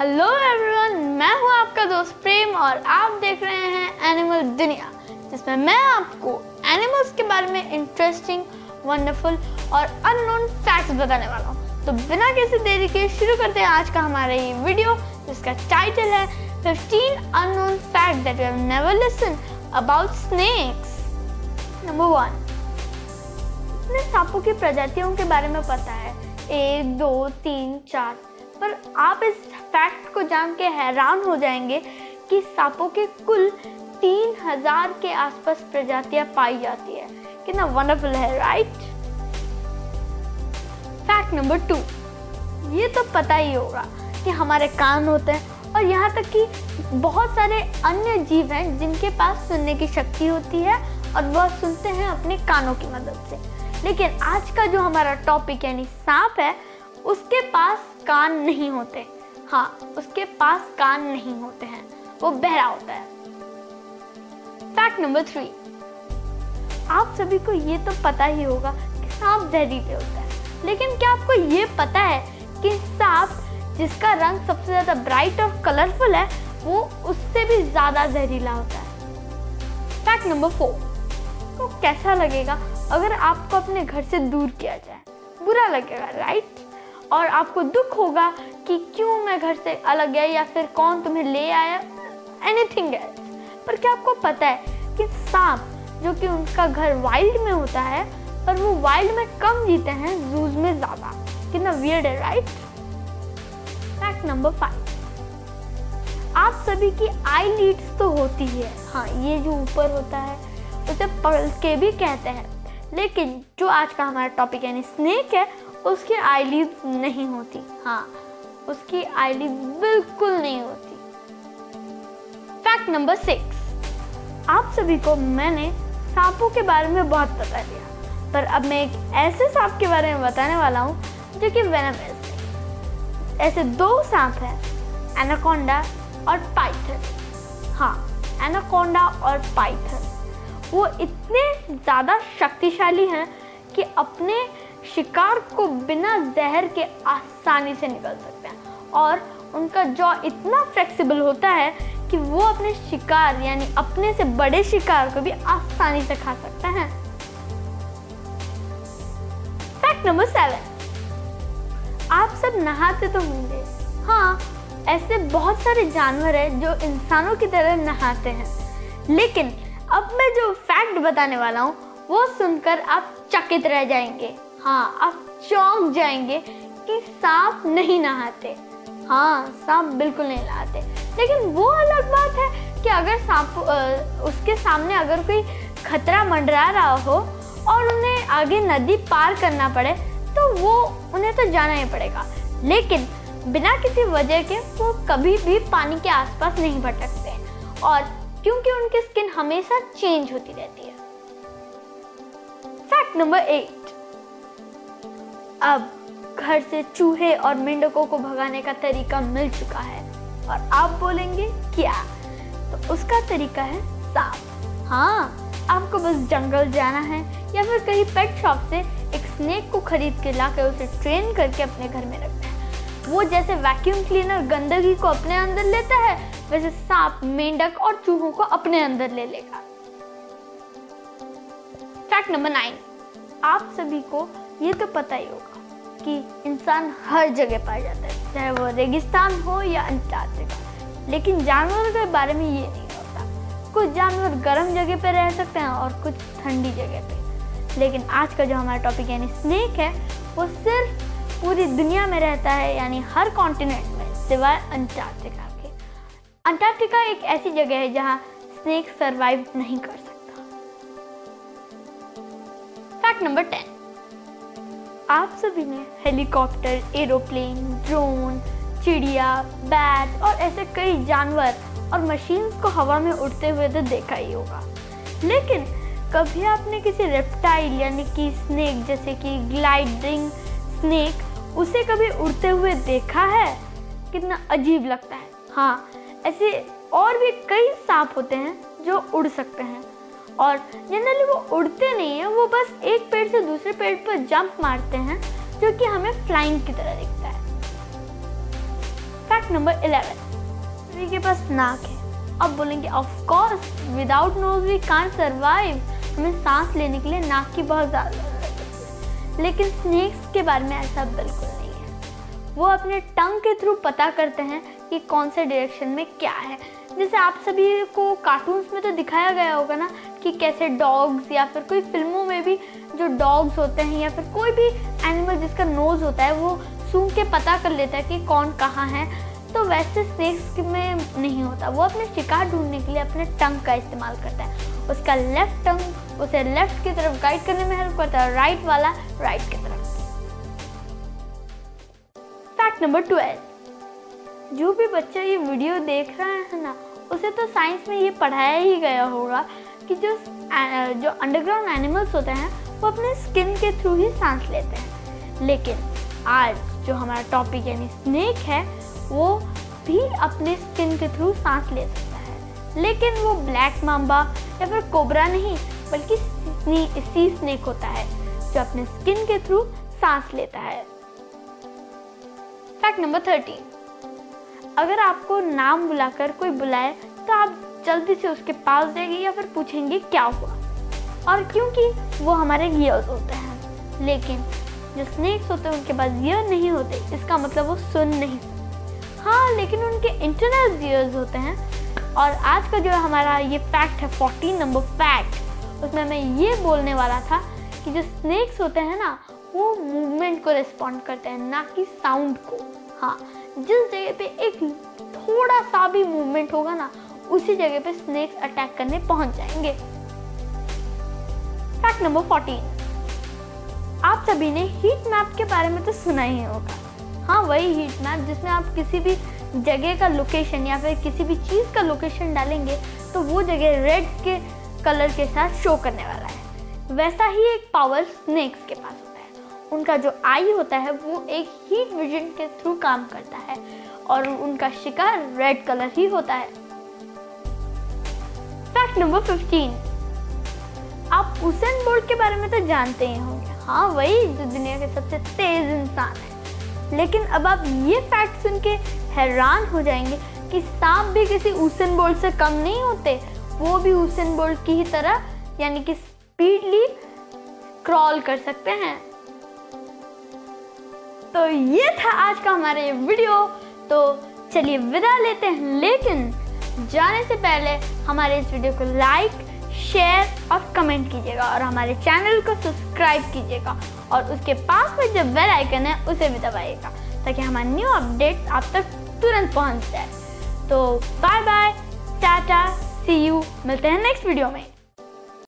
Hello everyone मैं हूँ आपका दोस्त प्रेम और आप देख रहे हैं एनिमल दुनिया जिसमें मैं आपको एनिमल्स के बारे में इंटरेस्टिंग वंडरफुल और अननोन फैक्ट्स बताने वाला हूँ। तो बिना किसी देरी के शुरू करते हैं आज का हमारा ये वीडियो जिसका टाइटल है 15 unknown facts that you have never listened about snakes number one अपने सांपों की प्रजातियों के बारे में पता है। एक, दो, तीन, चार। पर आप इस फैक्ट को जान के हैरान हो जाएँगे कि सांपों के कुल तीन हज़ार के आसपास प्रजातियाँ पाई जाती है। कितना वंडरफुल है राइट फैक्ट नंबर टू ये तो पता ही होगा कि हमारे कान होते हैं और यहाँ तक कि बहुत सारे अन्य जीव हैं जिनके पास सुनने की शक्ति होती है और वह सुनते हैं अपने कानों की मदद से। लेकिन आज का जो हमारा टॉपिक यानी सांप है, उसके पास कान नहीं होते। हाँ उसके पास कान नहीं होते हैं, वो बहरा होता है। फैक्ट नंबर थ्री आप सभी को ये तो पता ही होगा कि सांप जहरीले होता है, लेकिन क्या आपको ये पता है कि सांप जिसका रंग सबसे ज़्यादा ब्राइट और कलरफुल है, वो उससे भी ज़्यादा जहरीला होता है? फैक्ट नंबर फोर तो कैसा लगेगा अगर आपको अपने घर से दूर किया जाए? बुरा लगेगा राइट और आपको दुख होगा कि क्यों मैं घर से अलग गया या फिर कौन तुम्हें ले आया एनीथिंग पर क्या आपको पता है कि सांप, जो कि उनका घर वाइल्ड में होता है, पर वो वाइल्ड में कम जीते हैं जूज में ज़्यादा. कितना वियर्ड है राइट फैक्ट नंबर फाइव आप सभी की आई लीड्स तो होती है। हाँ ये जो ऊपर होता है, उसे पल्स के भी कहते हैं। लेकिन जो आज का हमारा टॉपिक यानी स्नेक है, उसकी आईलिड्स नहीं होती। हाँ उसकी आईलिड्स बिल्कुल नहीं होती। फैक्ट नंबर सिक्स आप सभी को मैंने सांपों के बारे में बहुत बता दिया पर अब मैं एक ऐसे सांप के बारे में बताने वाला हूँ, जो कि वेनमस ऐसे दो सांप हैं एनाकोंडा और पाइथन हाँ एनाकोंडा और पाइथन वो इतने ज़्यादा शक्तिशाली हैं कि अपने शिकार को बिना जहर के आसानी से निकल सकते हैं। और उनका जॉ इतना फ्लेक्सिबल होता है कि वो अपने शिकार, यानी अपने से बड़े शिकार को भी आसानी से खा सकते हैं। फैक्ट नंबर सेवन आप सब नहाते तो होंगे। हाँ ऐसे बहुत सारे जानवर हैं जो इंसानों की तरह नहाते हैं। लेकिन अब मैं जो फैक्ट बताने वाला हूँ, वो सुनकर आप चकित रह जाएँगे। हाँ आप चौंक जाएँगे कि सांप नहीं नहाते। हाँ सांप बिल्कुल नहीं नहाते। लेकिन वो अलग बात है कि अगर सांप उसके सामने अगर कोई खतरा मंडरा रहा हो और उन्हें आगे नदी पार करना पड़े तो वो, उन्हें तो जाना ही पड़ेगा। लेकिन बिना किसी वजह के वो कभी भी पानी के आसपास नहीं भटकते। और क्योंकि उनकी स्किन हमेशा चेंज होती रहती है। फैक्ट नंबर एट अब घर से चूहे और मेंढकों को भगाने का तरीका मिल चुका है और आप बोलेंगे, क्या? तो उसका तरीका है सांप। हाँ आपको बस जंगल जाना है या फिर कहीं पेट शॉप से एक स्नेक को खरीद के ला उसे ट्रेन करके अपने घर में रखना है। वो जैसे वैक्यूम क्लीनर गंदगी को अपने अंदर लेता है वैसे सांप, मेंढक और चूहों को अपने अंदर ले लेगा। फैक्ट नंबर नाइन आप सभी को ये तो पता ही होगा कि इंसान हर जगह पाया जाता है, चाहे वो रेगिस्तान हो या अंटार्कटिका। लेकिन जानवरों के बारे में ये नहीं होता। कुछ जानवर गर्म जगह पर रह सकते हैं और कुछ ठंडी जगह पे। लेकिन आज का जो हमारा टॉपिक यानी स्नेक है, वो सिर्फ़ पूरी दुनिया में रहता है, यानी हर कॉन्टिनेंट में, सिवाय अंटार्कटिका अंटार्कटिका एक ऐसी जगह है जहाँ स्नेक सरवाइव नहीं कर सकता। फैक्ट नंबर टेन आप सभी ने हेलीकॉप्टर एरोप्लेन ड्रोन चिड़िया बैट और ऐसे कई जानवर और मशीन्स को हवा में उड़ते हुए तो देखा ही होगा। लेकिन कभी आपने किसी रेप्टाइल यानी कि स्नेक जैसे कि ग्लाइडिंग स्नेक उसे कभी उड़ते हुए देखा है? कितना अजीब लगता है। हाँ ऐसे और भी कई सांप होते हैं जो उड़ सकते हैं। और जनरली वो उड़ते नहीं है, वो बस एक पेड़ से दूसरे पेड़ पर जंप मारते हैं, जो कि हमें फ्लाइंग की तरह दिखता है। फैक्ट नंबर इलेवन सभी के पास नाक है। अब बोलेंगे of course without nose we can't survive हमें सांस लेने के लिए नाक की बहुत ज़्यादा लेकिन स्नेक्स के बारे में ऐसा बिल्कुल नहीं है। वो अपने टंग के थ्रू पता करते हैं कि कौन से डायरेक्शन में क्या है। जैसे आप सभी को कार्टून्स में तो दिखाया गया होगा ना कि कैसे डॉग्स या फिर कोई फ़िल्मों में भी जो डॉग्स होते हैं या फिर कोई भी एनिमल जिसका नोज़ होता है, वो सूंघ के पता कर लेता है कि कौन कहाँ है। तो वैसे स्नेक्स में नहीं होता। वो अपने शिकार ढूँढने के लिए अपने टंग का इस्तेमाल करता है। उसका लेफ़्ट टंग उसे लेफ़्ट की तरफ़ गाइड करने में हेल्प करता है राइट वाला राइट की तरफ़। फैक्ट नंबर ट्वेल्व जो भी बच्चा ये वीडियो देख रहा है ना, उसे तो साइंस में ये पढ़ाया ही गया होगा कि जो जो अंडरग्राउंड एनिमल्स होते हैं, वो अपने स्किन के थ्रू ही सांस लेते हैं। लेकिन आज जो हमारा टॉपिक यानी स्नेक है, वो भी अपने स्किन के थ्रू सांस ले सकता है। लेकिन वो ब्लैक माम्बा या फिर कोबरा नहीं, बल्कि सी स्नेक होता है, जो अपने स्किन के थ्रू सांस लेता है। फैक्ट नंबर थर्टीन अगर आपको नाम बुलाकर कोई बुलाए तो आप जल्दी से उसके पास जाएँगे या फिर पूछेंगे क्या हुआ। और क्योंकि वो हमारे ईयर्स होते हैं, लेकिन जो स्नेक्स होते हैं, उनके पास ईयर नहीं होते, इसका मतलब वो सुन नहीं हाँ लेकिन उनके इंटरनल ईयर्स होते हैं। और आज का जो हमारा ये फैक्ट है फोर्टीन नंबर फैक्ट उसमें मैं ये बोलने वाला था कि जो स्नेक्स होते हैं ना, वो मूवमेंट को रिस्पॉन्ड करते हैं, ना कि साउंड को। हाँ जिस जगह पे एक थोड़ा सा भी मूवमेंट होगा ना, उसी जगह पे स्नेक्स अटैक करने पहुँच जाएँगे। फैक्ट नंबर फोर्टीन आप सभी ने हीट मैप के बारे में तो सुना ही होगा। हाँ वही हीट मैप जिसमें आप किसी भी जगह का लोकेशन या फिर किसी भी चीज़ का लोकेशन डालेंगे तो वो जगह रेड के कलर के साथ शो करने वाला है। वैसा ही एक पावर स्नेक्स के पास। होता है उनका जो आई होता है, वो एक हीट विजन के थ्रू काम करता है और उनका शिकार रेड कलर ही होता है। फैक्ट नंबर फिफ्टीन आप उसेन बोल्ट के बारे में तो जानते ही होंगे। हाँ वही जो दुनिया के सबसे तेज इंसान है। लेकिन अब आप ये फैक्ट सुन के हैरान हो जाएँगे कि सांप भी किसी उसन बोल्ट से कम नहीं होते। वो भी उसन बोल्ट की ही तरह, यानी कि स्पीडली क्रॉल कर सकते हैं। तो ये था आज का हमारा ये वीडियो। तो चलिए विदा लेते हैं, लेकिन जाने से पहले हमारे इस वीडियो को लाइक शेयर और कमेंट कीजिएगा और हमारे चैनल को सब्सक्राइब कीजिएगा और उसके पास में जो बेल आइकन है, उसे भी दबाइएगा ताकि हमारे न्यू अपडेट्स आप तक तुरंत पहुँच जाए। तो bye bye tata see you मिलते हैं नेक्स्ट वीडियो में।